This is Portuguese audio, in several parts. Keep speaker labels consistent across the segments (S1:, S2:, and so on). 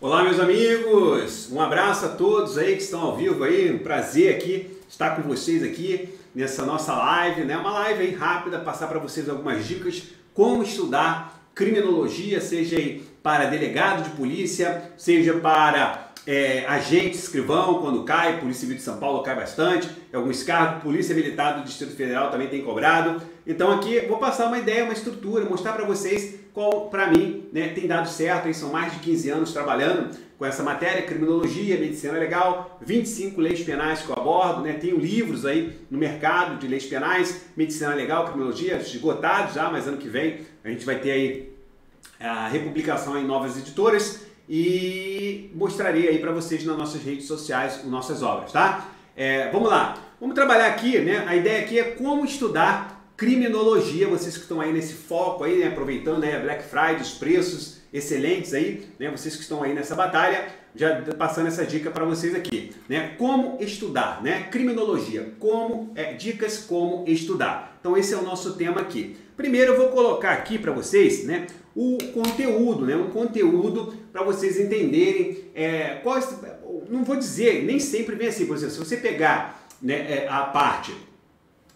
S1: Olá, meus amigos! Um abraço a todos aí que estão ao vivo aí. Um prazer aqui estar com vocês aqui nessa nossa live, né? Uma live aí rápida, passar para vocês algumas dicas como estudar criminologia, seja para delegado de polícia, seja para é, agente escrivão, quando cai, Polícia Civil de São Paulo cai bastante, alguns cargos, Polícia Militar do Distrito Federal também tem cobrado. Então aqui vou passar uma ideia, uma estrutura, mostrar para vocês para mim, né, tem dado certo, aí são mais de 15 anos trabalhando com essa matéria, criminologia, medicina legal, 25 leis penais que eu abordo, né, tenho livros aí no mercado de leis penais, medicina legal, criminologia, esgotados já, mas ano que vem a gente vai ter aí a republicação em novas editoras, e mostrarei aí para vocês nas nossas redes sociais nossas obras, tá? É, vamos lá, vamos trabalhar aqui, né? A ideia aqui é como estudar criminologia, vocês que estão aí nesse foco aí, né? aproveitando né? Black Friday, os preços excelentes aí, né? Vocês que estão aí nessa batalha, já passando essa dica para vocês aqui, né? Como estudar, né? Criminologia, como é, dicas como estudar. Então esse é o nosso tema aqui. Primeiro eu vou colocar aqui para vocês, né? O conteúdo, né? Um conteúdo para vocês entenderem é, qual, não vou dizer, nem sempre vem assim, por exemplo, se você pegar né, é, a parte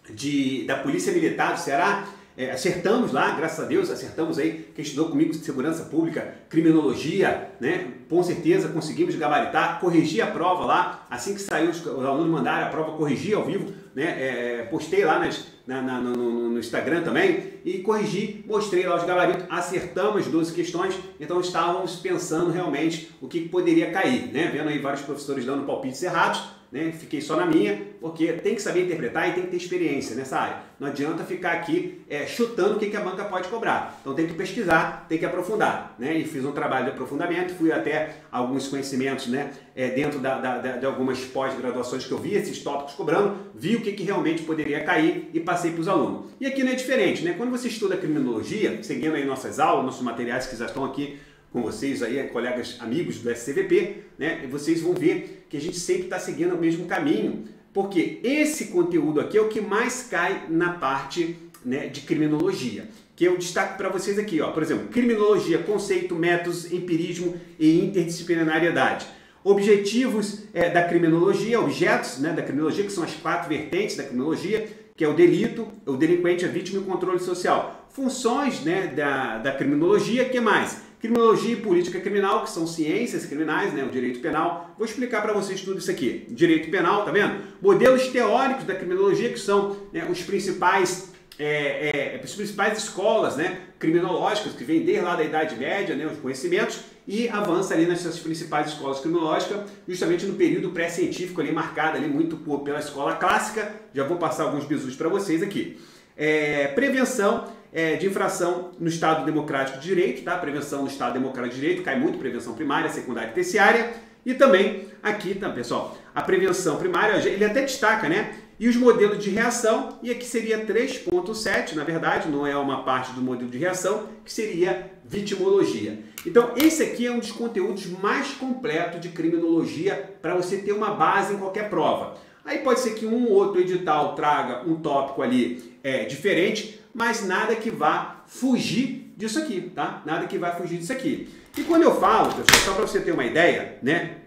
S1: de, da Polícia Militar do Ceará, é, acertamos lá, graças a Deus, acertamos aí, quem estudou comigo de segurança pública, criminologia, né? Com certeza conseguimos gabaritar, corrigir a prova lá, assim que saiu, os, os alunos mandaram a prova, corrigir ao vivo, né? É, postei lá nas, na, na, no, no, Instagram também e corrigi, mostrei lá os gabaritos, acertamos 12 questões, então estávamos pensando realmente o que poderia cair, né? Vendo aí vários professores dando palpites errados, né? Fiquei só na minha, porque tem que saber interpretar e tem que ter experiência nessa área. Não adianta ficar aqui é, chutando o que, que a banca pode cobrar. Então tem que pesquisar, tem que aprofundar. Né? E fiz um trabalho de aprofundamento, fui até alguns conhecimentos né, é, dentro da, da, de algumas pós-graduações que eu vi, esses tópicos cobrando, vi o que, que realmente poderia cair e passei para os alunos. E aqui não é diferente, né? Quando você estuda criminologia, seguindo aí nossas aulas, nossos materiais que já estão aqui com vocês aí, colegas amigos do SCVP, né? Vocês vão ver que a gente sempre está seguindo o mesmo caminho, porque esse conteúdo aqui é o que mais cai na parte né, de criminologia, que eu destaco para vocês aqui, ó, por exemplo, criminologia, conceito, métodos, empirismo e interdisciplinariedade. Objetivos é, da criminologia, objetos né, da criminologia, que são as quatro vertentes da criminologia, que é o delito, o delinquente, a vítima e o controle social. Funções né, da, da criminologia, que mais? Criminologia e política criminal, que são ciências criminais, né, o direito penal. Vou explicar para vocês tudo isso aqui. Direito penal, tá vendo? Modelos teóricos da criminologia, que são né, os principais é, é, as principais escolas né, criminológicas, que vêm desde lá da Idade Média, né, os conhecimentos, e avança ali nas principais escolas criminológicas, justamente no período pré-científico ali, marcado ali muito por, pela escola clássica. Já vou passar alguns bisus para vocês aqui. É, prevenção é, de infração no Estado Democrático de Direito, tá? Prevenção no Estado Democrático de Direito, cai muito prevenção primária, secundária e terciária. E também aqui, tá, pessoal, a prevenção primária, ele até destaca, né? E os modelos de reação, e aqui seria 3.7, na verdade, não é uma parte do modelo de reação, que seria vitimologia. Então, esse aqui é um dos conteúdos mais completos de criminologia para você ter uma base em qualquer prova. Aí pode ser que um ou outro edital traga um tópico ali é, diferente, mas nada que vá fugir disso aqui, tá? Nada que vá fugir disso aqui. E quando eu falo, pessoal, só para você ter uma ideia, né,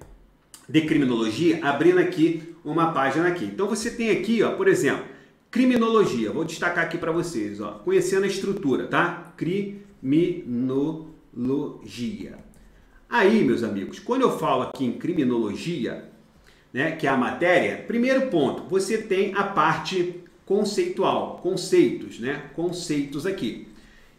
S1: de criminologia, abrindo aqui uma página aqui. Então você tem aqui, ó, por exemplo, criminologia. Vou destacar aqui para vocês, ó, conhecendo a estrutura, tá? Criminologia. Aí, meus amigos, quando eu falo aqui em criminologia, né, que é a matéria, primeiro ponto, você tem a parte conceitual, conceitos, né? Conceitos aqui.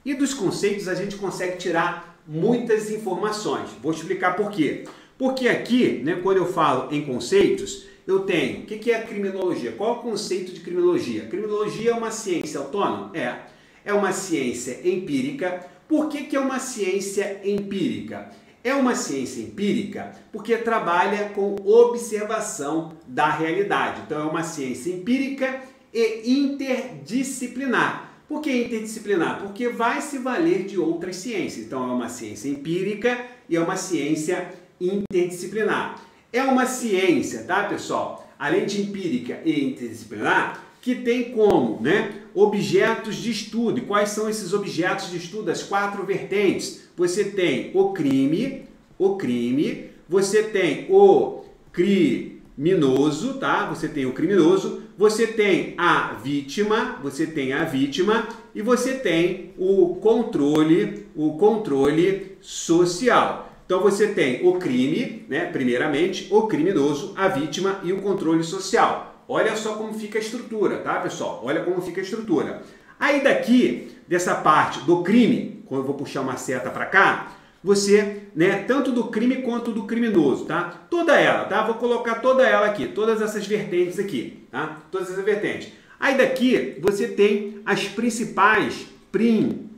S1: E dos conceitos a gente consegue tirar muitas informações. Vou explicar por quê. Porque aqui, né, quando eu falo em conceitos, eu tenho o que é a criminologia? Qual é o conceito de criminologia? Criminologia é uma ciência autônoma? É. É uma ciência empírica. Por que, que é uma ciência empírica? É uma ciência empírica porque trabalha com observação da realidade. Então, é uma ciência empírica e interdisciplinar. Por que interdisciplinar? Porque vai se valer de outras ciências. Então é uma ciência empírica e é uma ciência interdisciplinar. É uma ciência, tá, pessoal? Além de empírica e interdisciplinar, que tem como, né, objetos de estudo. E quais são esses objetos de estudo? As quatro vertentes. Você tem o crime, o crime, você tem o criminoso, tá? Você tem o criminoso, você tem a vítima, você tem a vítima e você tem o controle, o controle social. Então você tem o crime, né, primeiramente, o criminoso, a vítima e o controle social. Olha só como fica a estrutura, tá, pessoal? Olha como fica a estrutura. Aí daqui, dessa parte do crime, quando eu vou puxar uma seta para cá, você, né, tanto do crime quanto do criminoso, tá? Toda ela, tá? Vou colocar toda ela aqui, todas essas vertentes aqui, tá? Todas essas vertentes. Aí daqui você tem as principais prim,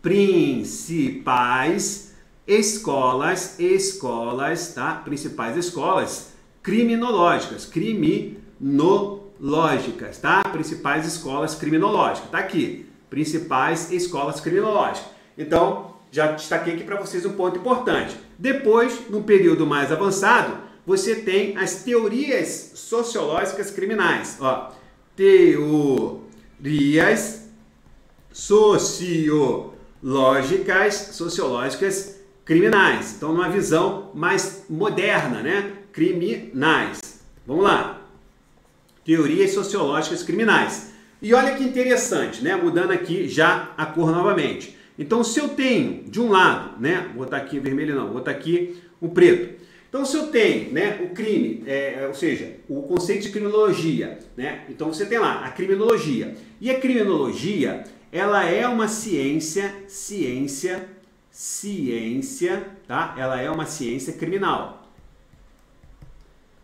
S1: principais escolas, escolas, tá? Principais escolas criminológicas, criminológicas, tá? Principais escolas criminológicas, tá aqui. Principais escolas criminológicas. Então, já destaquei aqui para vocês um ponto importante. Depois, no período mais avançado, você tem as teorias sociológicas criminais. Ó, teorias sociológicas, sociológicas criminais. Então, numa visão mais moderna, né? Criminais. Vamos lá. Teorias sociológicas criminais. E olha que interessante, né? Mudando aqui já a cor novamente. Então, se eu tenho de um lado, né, vou botar aqui vermelho não, vou botar aqui o preto. Então, se eu tenho né, o crime, é, ou seja, o conceito de criminologia, né, então você tem lá a criminologia. E a criminologia, ela é uma ciência, ciência, ciência, tá? Ela é uma ciência criminal.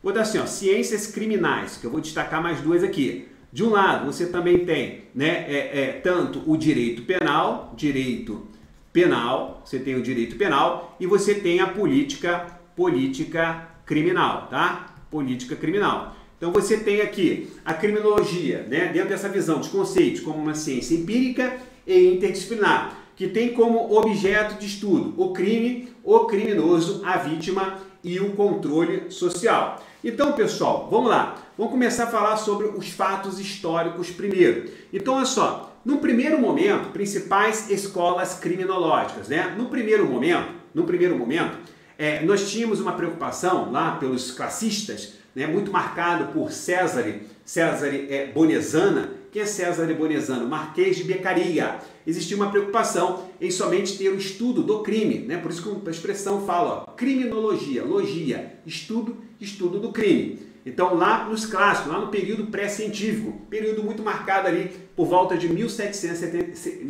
S1: Vou dar assim, ó, ciências criminais, que eu vou destacar mais duas aqui. De um lado, você também tem né, é, é, tanto o direito penal, direito penal, você tem o direito penal e você tem a política, política criminal, tá? Política criminal. Então você tem aqui a criminologia, né, dentro dessa visão de conceitos como uma ciência empírica e interdisciplinar, que tem como objeto de estudo o crime, o criminoso, a vítima e o controle social. Então, pessoal, vamos lá. Vamos começar a falar sobre os fatos históricos primeiro. Então, olha só. No primeiro momento, principais escolas criminológicas, né? No primeiro momento, no primeiro momento, é, nós tínhamos uma preocupação lá pelos classistas, né? Muito marcado por César, César é, Bonezana. Quem é César Bonezano? Marquês de Beccaria. Existia uma preocupação em somente ter o estudo do crime, né? Por isso que a expressão fala, ó, criminologia, logia, estudo, estudo do crime. Então, lá nos clássicos, lá no período pré-científico, período muito marcado ali por volta de 1770,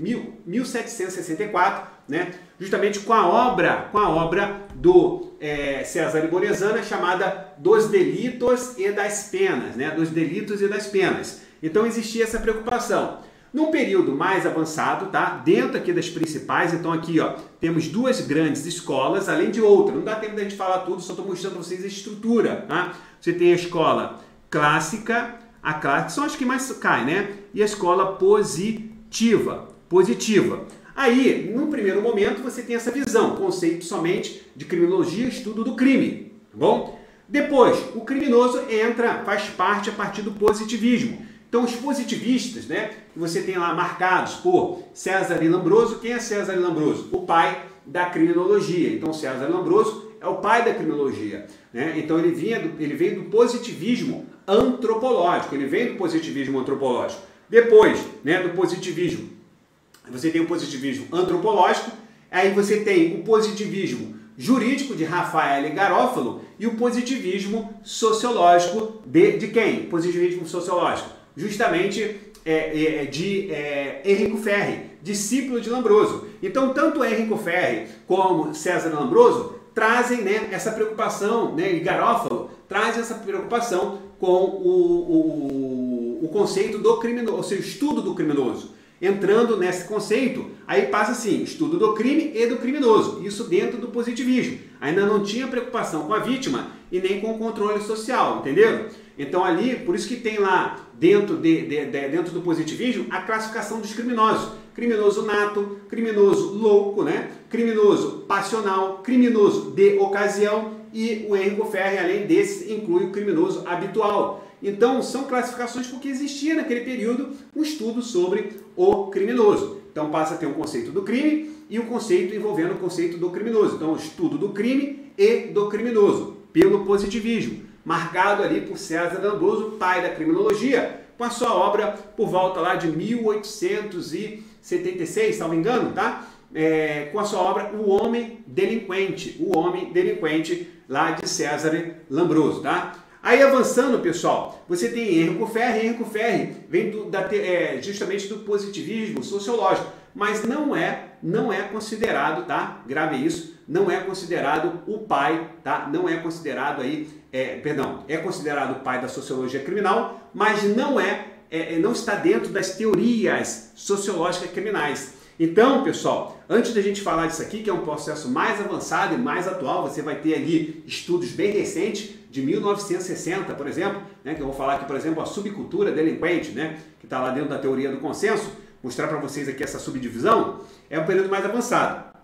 S1: 1764, né? justamente com a obra, com a obra do é, César Iborezana chamada Dos Delitos e das Penas, né? Dos Delitos e das Penas. Então existia essa preocupação. Num período mais avançado, tá? Dentro aqui das principais, então aqui, ó, temos duas grandes escolas, além de outra. Não dá tempo da gente falar tudo, só estou mostrando para vocês a estrutura, tá? Você tem a escola clássica, a clássica são as que mais caem, né? E a escola positiva, positiva. Aí, no primeiro momento, você tem essa visão, conceito somente de criminologia, estudo do crime, tá bom? Depois, o criminoso entra, faz parte a partir do positivismo. Então, os positivistas, né, que você tem lá marcados por César Lambroso, quem é César Lambroso? O pai da criminologia. Então, César Lambroso é o pai da criminologia. Né? Então, ele, vinha do, ele veio do positivismo antropológico, ele vem do positivismo antropológico. Depois né, do positivismo, você tem o positivismo antropológico, aí você tem o positivismo jurídico de Rafael Garófalo e o positivismo sociológico de, de quem? Positivismo sociológico justamente é, é, é, de é, Henrico Ferri, discípulo de Lambroso. Então, tanto Henrico Ferri como César Lambroso trazem né, essa preocupação, né, e Garófalo traz essa preocupação com o, o, o conceito do criminoso, ou seja, o estudo do criminoso. Entrando nesse conceito, aí passa assim, estudo do crime e do criminoso, isso dentro do positivismo. Ainda não tinha preocupação com a vítima e nem com o controle social, entenderam? Então ali, por isso que tem lá dentro, de, de, de, dentro do positivismo a classificação dos criminosos. Criminoso nato, criminoso louco, né? criminoso passional, criminoso de ocasião e o Henrico Ferri, além desse, inclui o criminoso habitual. Então, são classificações porque existia naquele período um estudo sobre o criminoso. Então passa a ter um conceito do crime e o um conceito envolvendo o conceito do criminoso. Então, estudo do crime e do criminoso, pelo positivismo, marcado ali por César Lamboso, pai da criminologia, com a sua obra por volta lá de 1876, se não me engano, tá? É, com a sua obra O Homem Delinquente, O Homem Delinquente, lá de César Lambroso, tá? Aí avançando, pessoal, você tem Henrico Ferri, Henrico Ferri vem do, da, é, justamente do positivismo sociológico, mas não é, não é considerado, tá? Grave isso, não é considerado o pai, tá? Não é considerado aí, é, perdão, é considerado o pai da sociologia criminal, mas não é, é, é não está dentro das teorias sociológicas criminais. Então, pessoal, antes da gente falar disso aqui, que é um processo mais avançado e mais atual, você vai ter ali estudos bem recentes de 1960, por exemplo, né, que eu vou falar aqui, por exemplo, a subcultura delinquente, né, que está lá dentro da teoria do consenso, mostrar para vocês aqui essa subdivisão, é um período mais avançado.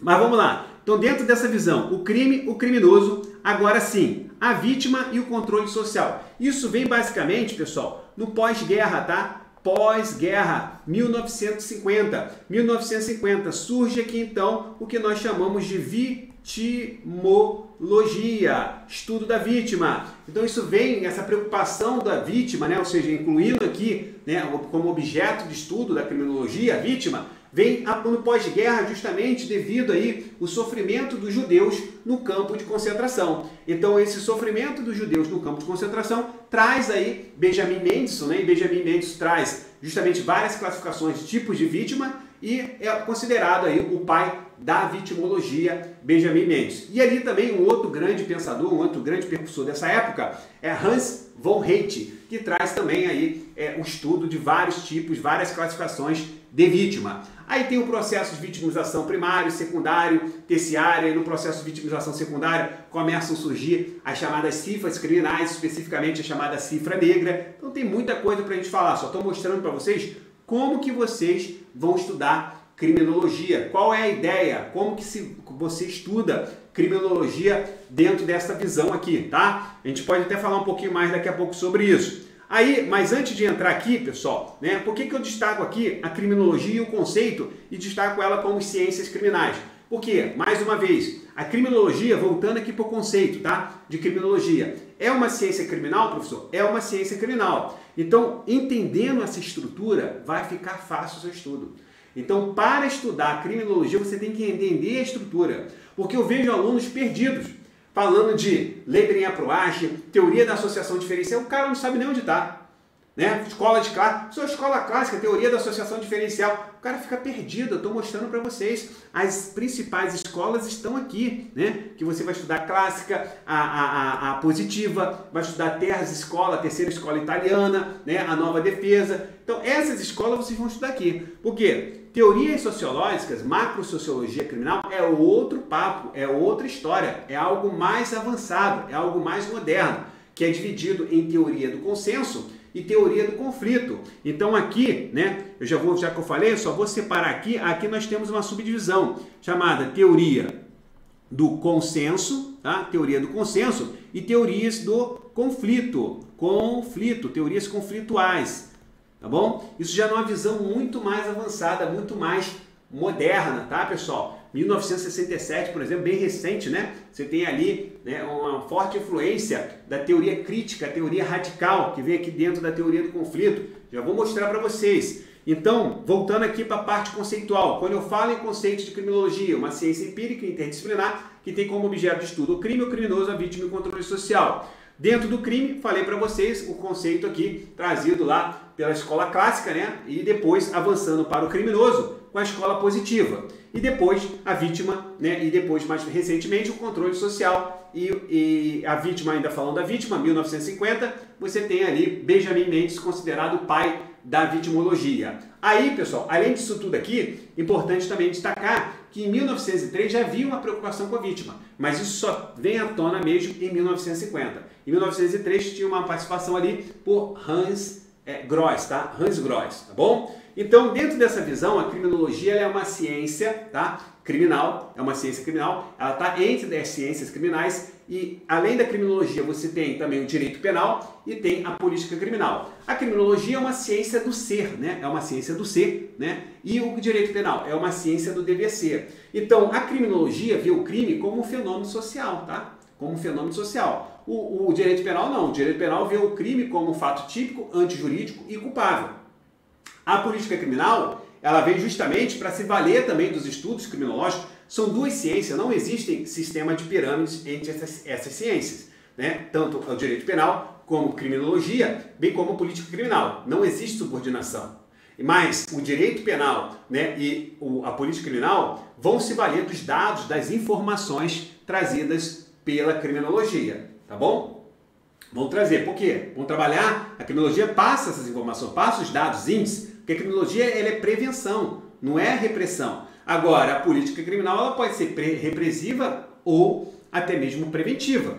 S1: Mas vamos lá. Então, dentro dessa visão, o crime, o criminoso, agora sim, a vítima e o controle social. Isso vem basicamente, pessoal, no pós-guerra, tá? pós-guerra, 1950. 1950 surge aqui então o que nós chamamos de vitimologia, estudo da vítima. Então isso vem essa preocupação da vítima, né, ou seja, incluindo aqui, né, como objeto de estudo da criminologia a vítima, vem no pós-guerra justamente devido aí o sofrimento dos judeus no campo de concentração. Então esse sofrimento dos judeus no campo de concentração traz aí Benjamin Mendelssohn, né? E Benjamin Mendelssohn traz justamente várias classificações de tipos de vítima e é considerado aí o pai da vitimologia, Benjamin Mendes. E ali também um outro grande pensador, um outro grande percussor dessa época é Hans von Heydt, que traz também aí é, o estudo de vários tipos, várias classificações de vítima. Aí tem o processo de vitimização primário, secundário, terciário, e no processo de vitimização secundária começam a surgir as chamadas cifras criminais, especificamente a chamada cifra negra. Então tem muita coisa para a gente falar, só estou mostrando para vocês como que vocês vão estudar criminologia. Qual é a ideia? Como que se, você estuda criminologia dentro dessa visão aqui, tá? A gente pode até falar um pouquinho mais daqui a pouco sobre isso. Aí, mas antes de entrar aqui, pessoal, né, por que, que eu destaco aqui a criminologia e o conceito e destaco ela como ciências criminais? Porque, mais uma vez, a criminologia, voltando aqui para o conceito tá, de criminologia, é uma ciência criminal, professor? É uma ciência criminal. Então, entendendo essa estrutura, vai ficar fácil o seu estudo. Então, para estudar criminologia, você tem que entender a estrutura. Porque eu vejo alunos perdidos falando de lei Aproache, teoria da associação diferencial, o cara não sabe nem onde está. Né? Escola de classe, sua escola clássica, teoria da associação diferencial, o cara fica perdido. Eu estou mostrando para vocês. As principais escolas estão aqui, né? Que você vai estudar clássica, a, a, a, positiva, vai estudar terras escola, a terceira escola italiana, né? A nova defesa. Então essas escolas vocês vão estudar aqui. Por quê? Teorias sociológicas, macrosociologia criminal é outro papo, é outra história, é algo mais avançado, é algo mais moderno, que é dividido em teoria do consenso e teoria do conflito. Então aqui, né, eu já vou, já que eu falei, só vou separar aqui, aqui nós temos uma subdivisão chamada teoria do consenso, tá? Teoria do consenso e teorias do conflito, conflito, teorias conflituais tá bom? Isso já é uma visão muito mais avançada, muito mais moderna, tá, pessoal? 1967, por exemplo, bem recente, né? Você tem ali né, uma forte influência da teoria crítica, a teoria radical, que vem aqui dentro da teoria do conflito. Já vou mostrar para vocês. Então, voltando aqui para a parte conceitual, quando eu falo em conceito de criminologia, uma ciência empírica interdisciplinar que tem como objeto de estudo o crime, o criminoso, a vítima e o controle social. Dentro do crime, falei para vocês o conceito aqui trazido lá pela escola clássica, né? E depois avançando para o criminoso com a escola positiva. E depois a vítima, né? E depois, mais recentemente, o controle social. E, e a vítima, ainda falando da vítima, 1950, você tem ali Benjamin Mendes, considerado o pai da vitimologia. Aí, pessoal, além disso tudo aqui, importante também destacar que em 1903 já havia uma preocupação com a vítima, mas isso só vem à tona mesmo em 1950. Em 1903 tinha uma participação ali por Hans é, Gross, tá? Hans Gross, tá bom? Então, dentro dessa visão, a criminologia é uma ciência, tá? criminal, é uma ciência criminal, ela está entre as ciências criminais e além da criminologia você tem também o direito penal e tem a política criminal. A criminologia é uma ciência do ser, né? É uma ciência do ser, né? E o direito penal é uma ciência do dever ser. Então, a criminologia vê o crime como um fenômeno social, tá? Como um fenômeno social. O, o direito penal não. O direito penal vê o crime como um fato típico, antijurídico e culpável. A política criminal ela vem justamente para se valer também dos estudos criminológicos. São duas ciências, não existe sistema de pirâmides entre essas, essas ciências. Né? Tanto o direito penal como criminologia, bem como a política criminal. Não existe subordinação. Mas o direito penal né, e o, a política criminal vão se valer dos dados, das informações trazidas pela criminologia. Tá bom? Vão trazer. Por quê? Vão trabalhar, a criminologia passa essas informações, passa os dados, índices, porque a criminologia ela é prevenção, não é repressão. Agora, a política criminal ela pode ser repressiva ou até mesmo preventiva.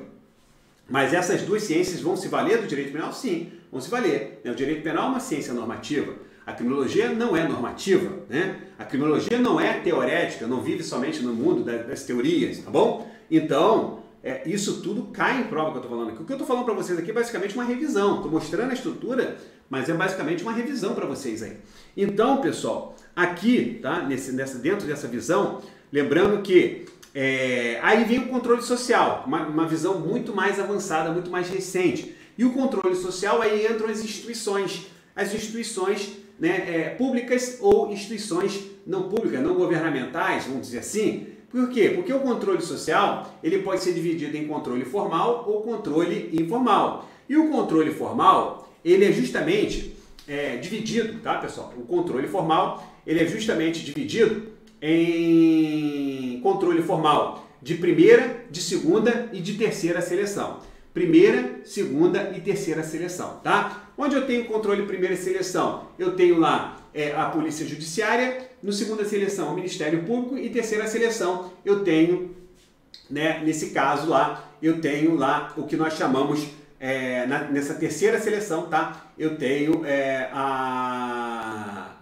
S1: Mas essas duas ciências vão se valer do direito penal? Sim, vão se valer. O direito penal é uma ciência normativa. A criminologia não é normativa, né? A criminologia não é teorética, não vive somente no mundo das teorias, tá bom? Então, é, isso tudo cai em prova que eu estou falando aqui. O que eu estou falando para vocês aqui é basicamente uma revisão. Estou mostrando a estrutura, mas é basicamente uma revisão para vocês aí. Então, pessoal, aqui, tá? Nesse, nessa, dentro dessa visão, lembrando que é, aí vem o controle social, uma, uma visão muito mais avançada, muito mais recente. E o controle social aí entram as instituições, as instituições né, é, públicas ou instituições não públicas, não governamentais, vamos dizer assim, por quê? Porque o controle social ele pode ser dividido em controle formal ou controle informal. E o controle formal ele é justamente é, dividido, tá, pessoal? O controle formal ele é justamente dividido em controle formal de primeira, de segunda e de terceira seleção. Primeira, segunda e terceira seleção, tá? Onde eu tenho controle primeira seleção? Eu tenho lá é, a Polícia Judiciária, no segunda seleção o Ministério Público e terceira seleção eu tenho, né, nesse caso lá, eu tenho lá o que nós chamamos, é, na, nessa terceira seleção, tá? Eu tenho é, a,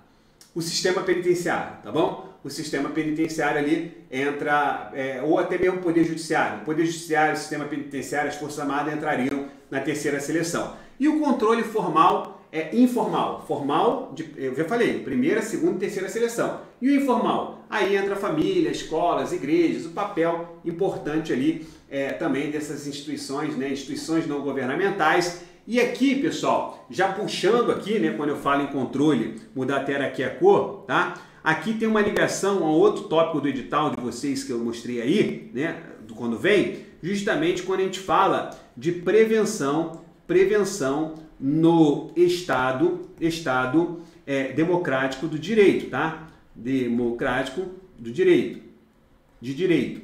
S1: o sistema penitenciário, tá bom? O sistema penitenciário ali entra, é, ou até mesmo o Poder Judiciário. O Poder Judiciário, o sistema penitenciário, as Forças Armadas entrariam na terceira seleção. E o controle formal é informal. Formal, de, eu já falei, primeira, segunda e terceira seleção. E o informal? Aí entra a família, escolas, igrejas, o papel importante ali é, também dessas instituições, né, instituições não governamentais. E aqui, pessoal, já puxando aqui, né, quando eu falo em controle, mudar até aqui a cor, tá? Aqui tem uma ligação a outro tópico do edital de vocês que eu mostrei aí, né, do quando vem, justamente quando a gente fala de prevenção prevenção no Estado, Estado é, democrático do direito, tá? Democrático do direito, de direito.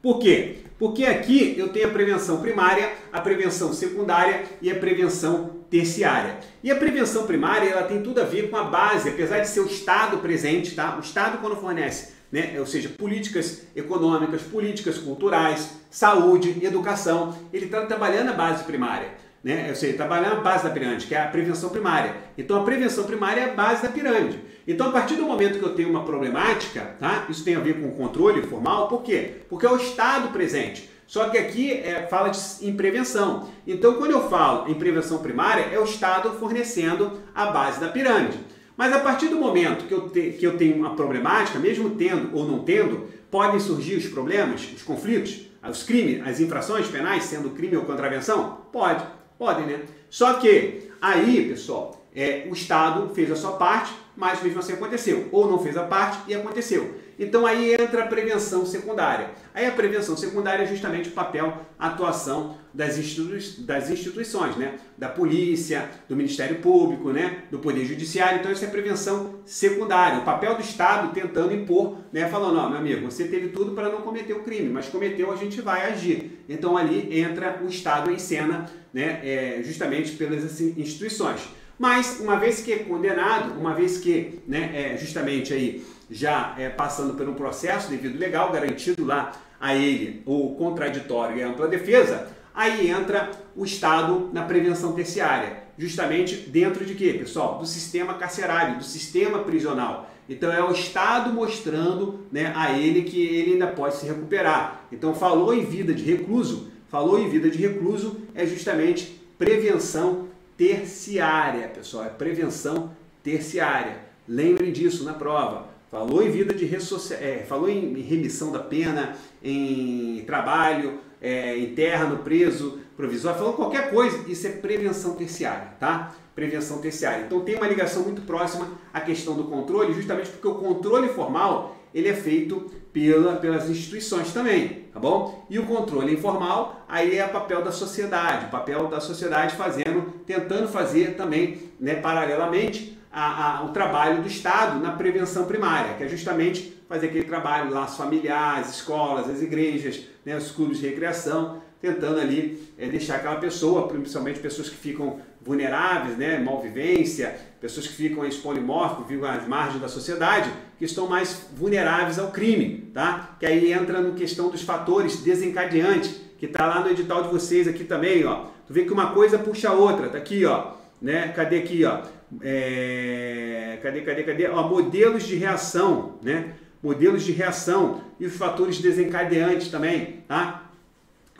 S1: Por quê? Porque aqui eu tenho a prevenção primária, a prevenção secundária e a prevenção terciária. E a prevenção primária, ela tem tudo a ver com a base, apesar de ser o Estado presente, tá? O Estado quando fornece né? ou seja, políticas econômicas, políticas culturais, saúde, educação. Ele está trabalhando a base primária, né? ou seja, trabalhando a base da pirâmide, que é a prevenção primária. Então a prevenção primária é a base da pirâmide. Então a partir do momento que eu tenho uma problemática, tá? isso tem a ver com o controle formal, por quê? Porque é o Estado presente. Só que aqui é, fala de, em prevenção. Então, quando eu falo em prevenção primária, é o Estado fornecendo a base da pirâmide. Mas a partir do momento que eu, te, que eu tenho uma problemática, mesmo tendo ou não tendo, podem surgir os problemas, os conflitos, os crimes, as infrações penais, sendo crime ou contravenção? Pode, podem, né? Só que aí, pessoal, é, o Estado fez a sua parte, mas mesmo assim aconteceu. Ou não fez a parte e aconteceu. Então aí entra a prevenção secundária. Aí a prevenção secundária é justamente o papel, a atuação das, institui das instituições, né? Da polícia, do Ministério Público, né? Do Poder Judiciário. Então isso é prevenção secundária. O papel do Estado tentando impor, né? Falando, ó, meu amigo, você teve tudo para não cometer o crime, mas cometeu, a gente vai agir. Então ali entra o Estado em cena, né? É, justamente pelas assim, instituições. Mas uma vez que é condenado, uma vez que, né, é, justamente aí já é, passando por um processo devido legal, garantido lá a ele o contraditório e ampla defesa, aí entra o Estado na prevenção terciária, justamente dentro de quê, pessoal? Do sistema carcerário, do sistema prisional. Então é o Estado mostrando né, a ele que ele ainda pode se recuperar. Então falou em vida de recluso, falou em vida de recluso é justamente prevenção terciária, pessoal, é prevenção terciária. Lembrem disso na prova. Falou em vida de é, falou em remissão da pena, em trabalho é, interno, preso, provisório, falou qualquer coisa, isso é prevenção terciária, tá? Prevenção terciária. Então tem uma ligação muito próxima à questão do controle, justamente porque o controle formal ele é feito pela, pelas instituições também, tá bom? E o controle informal, aí é papel da sociedade, papel da sociedade fazendo, tentando fazer também, né, paralelamente, a, a, o trabalho do Estado na prevenção primária, que é justamente fazer aquele trabalho as familiares, escolas, as igrejas, né, os clubes de recreação, tentando ali é, deixar aquela pessoa, principalmente pessoas que ficam vulneráveis, né, malvivência, pessoas que ficam expolimórficos, vivem às margens da sociedade, que estão mais vulneráveis ao crime, tá? Que aí entra no questão dos fatores desencadeantes, que está lá no edital de vocês aqui também, ó. Tu vê que uma coisa puxa a outra, tá aqui, ó, né? Cadê aqui, ó? É... Cadê, cadê, cadê? Ó, modelos de reação, né? Modelos de reação e os fatores desencadeantes também, tá?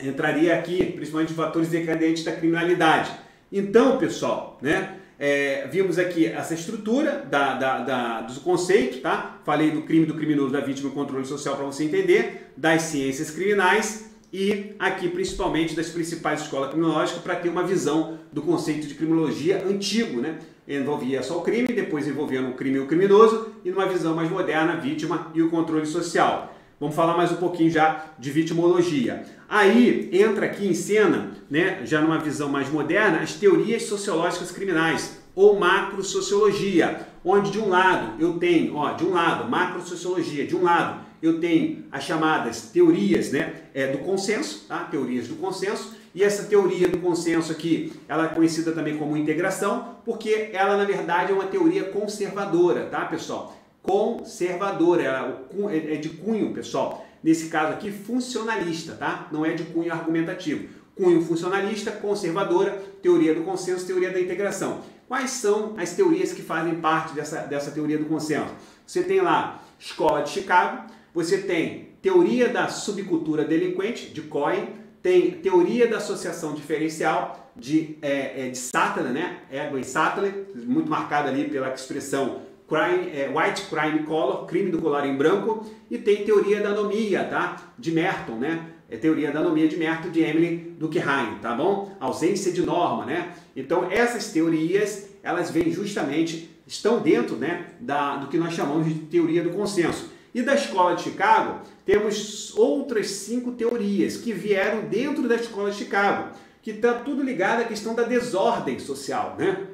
S1: Entraria aqui, principalmente os fatores desencadeantes da criminalidade. Então, pessoal, né? É, vimos aqui essa estrutura da, da, da, do conceito, tá? Falei do crime, do criminoso, da vítima e controle social para você entender, das ciências criminais e aqui principalmente das principais escolas criminológicas para ter uma visão do conceito de criminologia antigo, né? Envolvia só o crime, depois envolvendo o crime e o criminoso e numa visão mais moderna, vítima e o controle social. Vamos falar mais um pouquinho já de vitimologia. Aí entra aqui em cena, né, já numa visão mais moderna, as teorias sociológicas criminais ou macrosociologia, onde de um lado eu tenho, ó, de um lado, macrosociologia, de um lado eu tenho as chamadas teorias, né, é, do consenso, tá? Teorias do consenso, e essa teoria do consenso aqui, ela é conhecida também como integração, porque ela na verdade é uma teoria conservadora, tá, pessoal? conservadora, é, é de cunho, pessoal. Nesse caso aqui, funcionalista, tá? Não é de cunho argumentativo. Cunho funcionalista, conservadora, teoria do consenso, teoria da integração. Quais são as teorias que fazem parte dessa, dessa teoria do consenso? Você tem lá Escola de Chicago, você tem teoria da subcultura delinquente, de Cohen, tem teoria da associação diferencial de, é, é de Sattler, né? Edwin Sattler, muito marcado ali pela expressão crime, é, White Crime Color, crime do colar em branco, e tem teoria da anomia, tá? De Merton, né? É teoria da anomia de Merton de Emily Durkheim, tá bom? Ausência de norma, né? Então essas teorias, elas vêm justamente, estão dentro, né, da, do que nós chamamos de teoria do consenso. E da escola de Chicago, temos outras cinco teorias que vieram dentro da escola de Chicago, que está tudo ligado à questão da desordem social, né?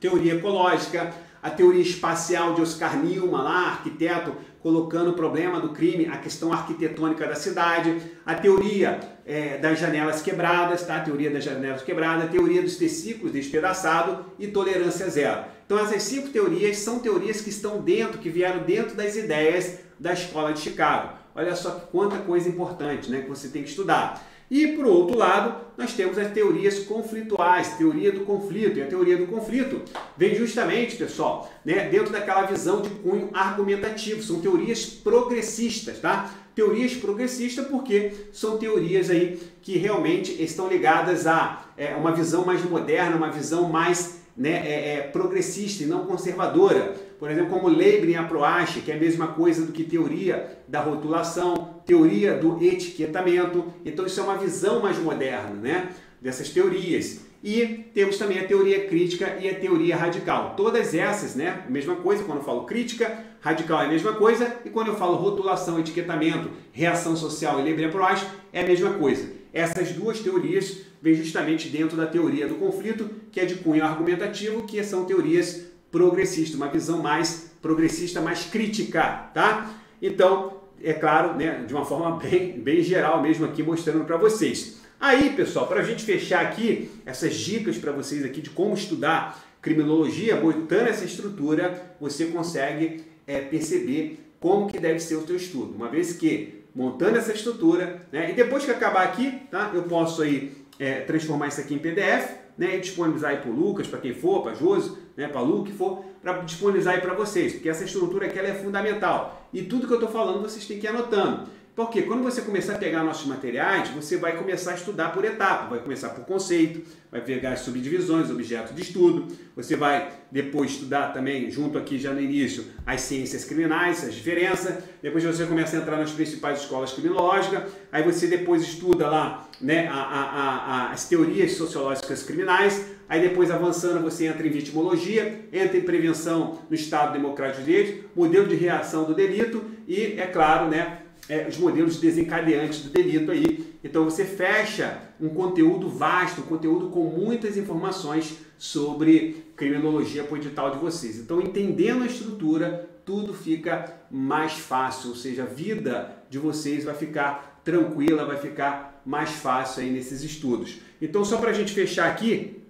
S1: Teoria ecológica, a teoria espacial de Oscar Niemeyer, lá, arquiteto, colocando o problema do crime, a questão arquitetônica da cidade, a teoria é, das janelas quebradas, tá? a teoria das janelas quebradas, a teoria dos tecidos despedaçado e tolerância zero. Então essas cinco teorias são teorias que estão dentro, que vieram dentro das ideias da escola de Chicago. Olha só quanta coisa importante né, que você tem que estudar. E, por outro lado, nós temos as teorias conflituais, teoria do conflito. E a teoria do conflito vem justamente, pessoal, né, dentro daquela visão de cunho argumentativo. São teorias progressistas, tá? Teorias progressistas porque são teorias aí que realmente estão ligadas a é, uma visão mais moderna, uma visão mais né, é, é, progressista e não conservadora. Por exemplo, como Leibniz e Aproache, que é a mesma coisa do que teoria da rotulação, teoria do etiquetamento. Então isso é uma visão mais moderna né, dessas teorias. E temos também a teoria crítica e a teoria radical. Todas essas, né? Mesma coisa, quando eu falo crítica, radical é a mesma coisa, e quando eu falo rotulação, etiquetamento, reação social e Leibniz Proache, é a mesma coisa. Essas duas teorias vêm justamente dentro da teoria do conflito, que é de cunho argumentativo, que são teorias progressistas, uma visão mais progressista, mais crítica, tá? Então, é claro, né, de uma forma bem, bem geral mesmo aqui mostrando para vocês. Aí, pessoal, para a gente fechar aqui essas dicas para vocês aqui de como estudar criminologia, botando essa estrutura, você consegue é, perceber como que deve ser o seu estudo. Uma vez que montando essa estrutura, né, e depois que acabar aqui, tá, eu posso aí é, transformar isso aqui em PDF, né, disponibilizar aí para o Lucas, para quem for, para Josi, né, para Lu, que for, para disponibilizar aí para vocês, porque essa estrutura aqui é fundamental. E tudo que eu estou falando vocês têm que ir anotando. Porque quando você começar a pegar nossos materiais, você vai começar a estudar por etapa. Vai começar por conceito, vai pegar as subdivisões, objetos de estudo. Você vai depois estudar também, junto aqui já no início, as ciências criminais, as diferenças. Depois você começa a entrar nas principais escolas criminológicas. Aí você depois estuda lá né, a, a, a, as teorias sociológicas criminais. Aí depois avançando você entra em vitimologia, entra em prevenção no Estado Democrático de Direito, modelo de reação do delito e, é claro, né, é, os modelos desencadeantes do delito aí. Então você fecha um conteúdo vasto, um conteúdo com muitas informações sobre criminologia o edital de vocês. Então, entendendo a estrutura, tudo fica mais fácil, ou seja, a vida de vocês vai ficar tranquila, vai ficar mais fácil aí nesses estudos. Então, só para a gente fechar aqui,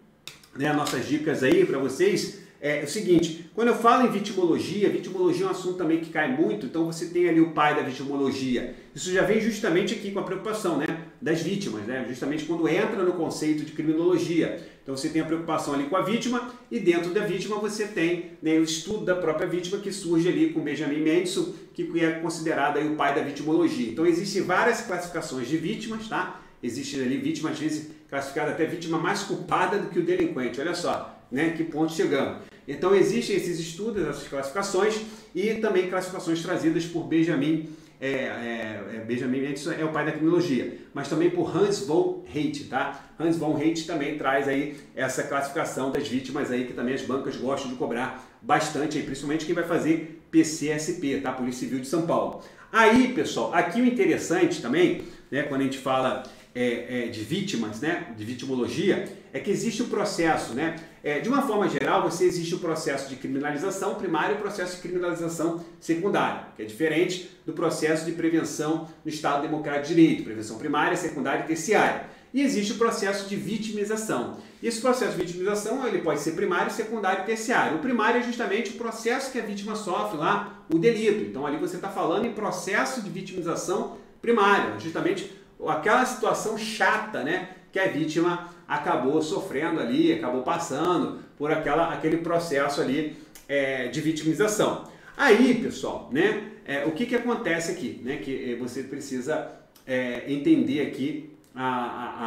S1: né, nossas dicas aí para vocês, é o seguinte, quando eu falo em vitimologia, vitimologia é um assunto também que cai muito, então você tem ali o pai da vitimologia. Isso já vem justamente aqui com a preocupação né, das vítimas, né, justamente quando entra no conceito de criminologia. Então você tem a preocupação ali com a vítima e dentro da vítima você tem né, o estudo da própria vítima que surge ali com Benjamin Mendelssohn, que é considerado aí o pai da vitimologia. Então existem várias classificações de vítimas, tá? Existe ali vítima, às vezes classificada até vítima mais culpada do que o delinquente. Olha só, né, que ponto chegamos. Então existem esses estudos, essas classificações e também classificações trazidas por Benjamin é, é, é, Benjamin é o pai da criminologia, mas também por Hans von Heydt, tá? Hans von Heydt também traz aí essa classificação das vítimas aí que também as bancas gostam de cobrar bastante aí, principalmente quem vai fazer PCSP, tá? Polícia Civil de São Paulo. Aí, pessoal, aqui o interessante também, né, quando a gente fala é, é, de vítimas, né, de vitimologia, é que existe o processo, né, é, de uma forma geral, você existe o processo de criminalização primária e o processo de criminalização secundária, que é diferente do processo de prevenção no Estado Democrático de Direito, prevenção primária, secundária e terciária. E existe o processo de vitimização. E esse processo de vitimização ele pode ser primário, secundário e terciário. O primário é justamente o processo que a vítima sofre lá, o delito. Então ali você está falando em processo de vitimização primário, justamente aquela situação chata, né, que a vítima acabou sofrendo ali, acabou passando por aquela, aquele processo ali é, de vitimização. Aí, pessoal, né, é, o que, que acontece aqui, né, que é, você precisa é, entender aqui a, a,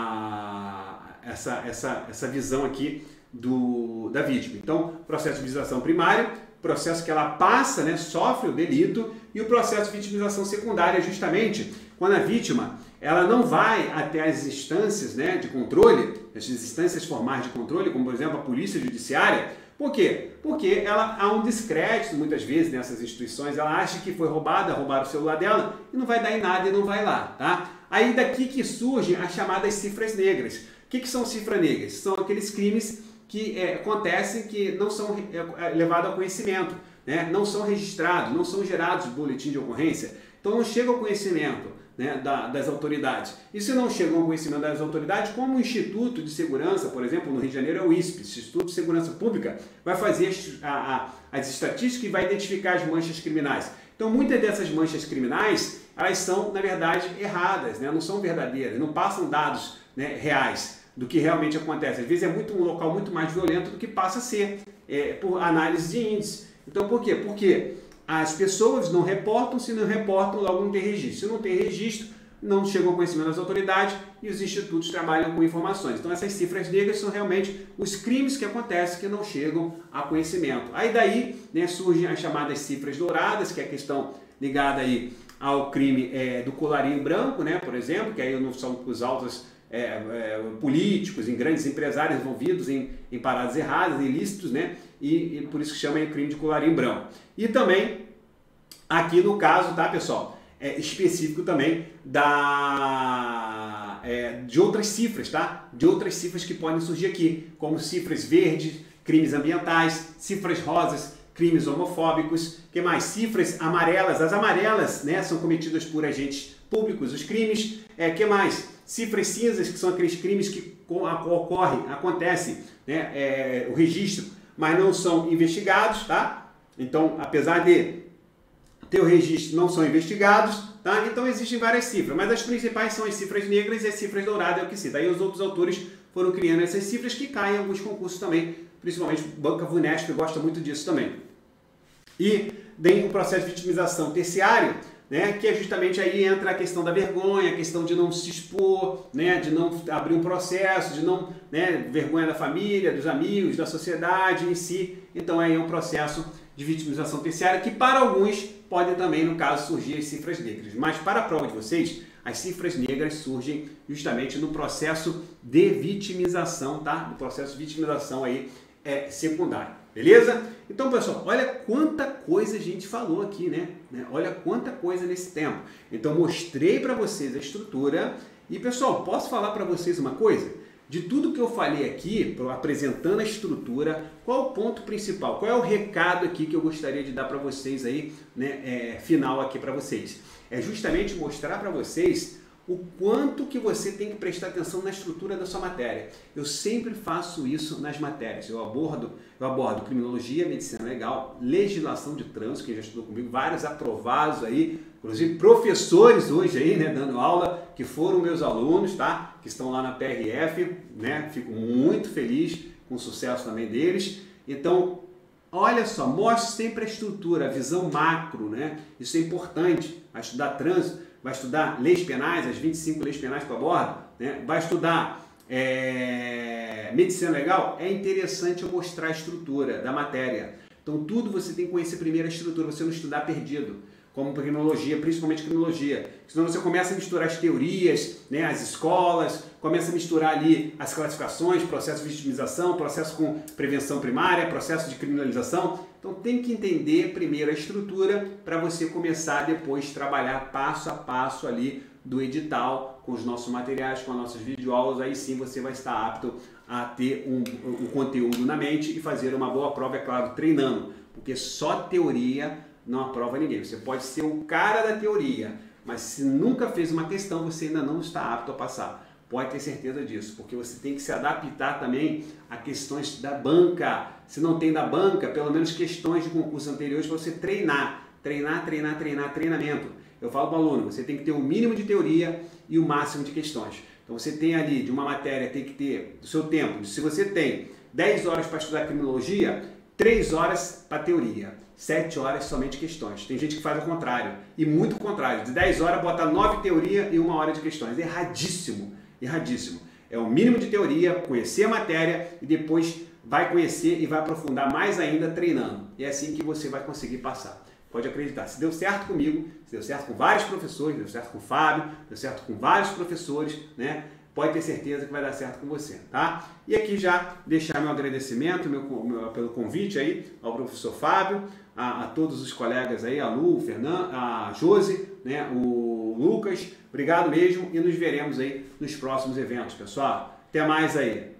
S1: a, essa, essa, essa visão aqui do, da vítima. Então, processo de vitimização primário, processo que ela passa, né, sofre o delito, e o processo de vitimização secundária, justamente quando a vítima ela não vai até as instâncias né, de controle, as instâncias formais de controle, como por exemplo a polícia judiciária. Por quê? Porque ela há um descrédito muitas vezes nessas instituições, ela acha que foi roubada, roubaram o celular dela e não vai dar em nada e não vai lá, tá? Aí daqui que surgem as chamadas cifras negras. O que, que são cifras negras? São aqueles crimes que é, acontecem que não são é, é levados ao conhecimento, né? não são registrados, não são gerados boletim de ocorrência, então não chega ao conhecimento né, da, das autoridades. E se não chegam ao conhecimento das autoridades, como o Instituto de Segurança, por exemplo, no Rio de Janeiro é o ISP, Instituto de Segurança Pública, vai fazer as, a, a, as estatísticas e vai identificar as manchas criminais. Então, muitas dessas manchas criminais, elas são, na verdade, erradas, né? não são verdadeiras, não passam dados né, reais do que realmente acontece. Às vezes é muito um local muito mais violento do que passa a ser é, por análise de índice. Então, por quê? Porque as pessoas não reportam, se não reportam, logo não tem registro. Se não tem registro, não chegam ao conhecimento das autoridades e os institutos trabalham com informações. Então essas cifras negras são realmente os crimes que acontecem que não chegam a conhecimento. Aí daí né, surgem as chamadas cifras douradas, que é a questão ligada aí ao crime é, do colarinho branco, né, por exemplo, que aí não são os altos é, é, políticos, em grandes empresários envolvidos em, em paradas erradas, ilícitos, né? E, e por isso que chama de crime de colarinho branco. E também, aqui no caso, tá, pessoal? É específico também da, é, de outras cifras, tá? De outras cifras que podem surgir aqui, como cifras verdes, crimes ambientais, cifras rosas, crimes homofóbicos, que mais? Cifras amarelas. As amarelas, né, são cometidas por agentes públicos. Os crimes, é, que mais? Cifras cinzas, que são aqueles crimes que ocorrem, acontecem, né, é, o registro, mas não são investigados, tá? Então, apesar de tem o registro, não são investigados, tá? Então existem várias cifras, mas as principais são as cifras negras e as cifras douradas, é o que cita. Aí os outros autores foram criando essas cifras que caem em alguns concursos também, principalmente Banca Vunesp gosta muito disso também. E tem o processo de vitimização terciário, né, que é justamente aí entra a questão da vergonha, a questão de não se expor, né, de não abrir um processo, de não, né, vergonha da família, dos amigos, da sociedade em si. Então aí é um processo de vitimização terciária que para alguns podem também, no caso, surgir as cifras negras. Mas para a prova de vocês, as cifras negras surgem justamente no processo de vitimização, tá? No processo de vitimização aí é secundário. Beleza? Então, pessoal, olha quanta coisa a gente falou aqui, né? né? Olha quanta coisa nesse tempo. Então, mostrei para vocês a estrutura. E, pessoal, posso falar para vocês uma coisa? De tudo que eu falei aqui, apresentando a estrutura, qual o ponto principal? Qual é o recado aqui que eu gostaria de dar para vocês aí, né, é, final aqui para vocês? É justamente mostrar para vocês o quanto que você tem que prestar atenção na estrutura da sua matéria. Eu sempre faço isso nas matérias. Eu abordo, eu abordo criminologia, medicina legal, legislação de trânsito, que já estudou comigo, vários aprovados aí, inclusive professores hoje aí, né, dando aula, que foram meus alunos, tá? Que estão lá na PRF, né? Fico muito feliz com o sucesso também deles. Então, olha só, mostre sempre a estrutura, a visão macro, né? Isso é importante, a estudar trânsito vai estudar leis penais, as 25 leis penais que eu abordo, né? vai estudar é, medicina legal, é interessante eu mostrar a estrutura da matéria. Então, tudo você tem que conhecer primeiro a estrutura, você não estudar perdido como criminologia, principalmente criminologia. Senão você começa a misturar as teorias, né, as escolas, começa a misturar ali as classificações, processo de vitimização, processo com prevenção primária, processo de criminalização. Então tem que entender primeiro a estrutura para você começar depois trabalhar passo a passo ali do edital com os nossos materiais, com as nossas videoaulas, aí sim você vai estar apto a ter um, um conteúdo na mente e fazer uma boa prova, é claro, treinando, porque só teoria não aprova ninguém. Você pode ser o cara da teoria, mas se nunca fez uma questão, você ainda não está apto a passar. Pode ter certeza disso, porque você tem que se adaptar também a questões da banca. Se não tem da banca, pelo menos questões de concursos anteriores para você treinar. Treinar, treinar, treinar, treinamento. Eu falo para o aluno, você tem que ter o mínimo de teoria e o máximo de questões. Então você tem ali, de uma matéria, tem que ter do seu tempo. Se você tem 10 horas para estudar criminologia, 3 horas para teoria, 7 horas somente questões. Tem gente que faz o contrário, e muito contrário. De 10 horas bota 9 teoria e 1 hora de questões. Erradíssimo, erradíssimo. É o mínimo de teoria, conhecer a matéria e depois vai conhecer e vai aprofundar mais ainda treinando. E é assim que você vai conseguir passar. Pode acreditar. Se deu certo comigo, se deu certo com vários professores, deu certo com o Fábio, deu certo com vários professores, né? pode ter certeza que vai dar certo com você, tá? E aqui já deixar meu agradecimento meu, meu pelo convite aí ao professor Fábio, a, a, todos os colegas aí, a Lu, o a Josi, né, o Lucas, obrigado mesmo e nos veremos aí nos próximos eventos, pessoal. Até mais aí.